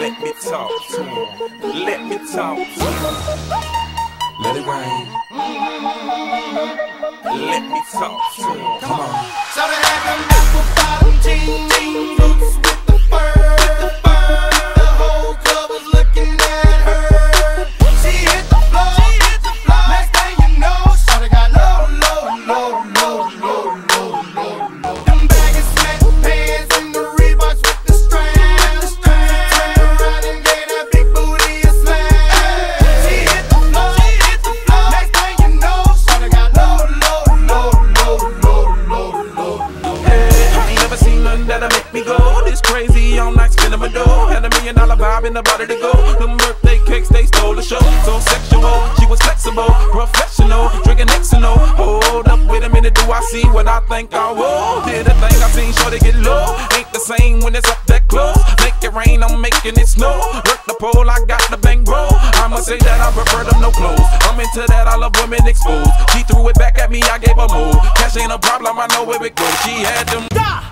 Let me talk to him. Let me talk to him. Let it rain. Let me talk to him. Come on. That'll make me go this crazy all night spinning my dough. Had a million dollar vibe in the body to go. Them birthday cakes, they stole the show. So sexual, she was flexible, professional, drinking Xano. Hold up, wait a minute, do I see what I think I will? Did a thing I seen, sure they get low. Ain't the same when it's up that close. Make it rain, I'm making it snow. Work the pole, I got the bang bro. I'ma say that I prefer them no clothes. I'm into that, I love women exposed. She threw it back at me, I gave her more. Cash ain't a problem, I know where it goes. She had them. Da!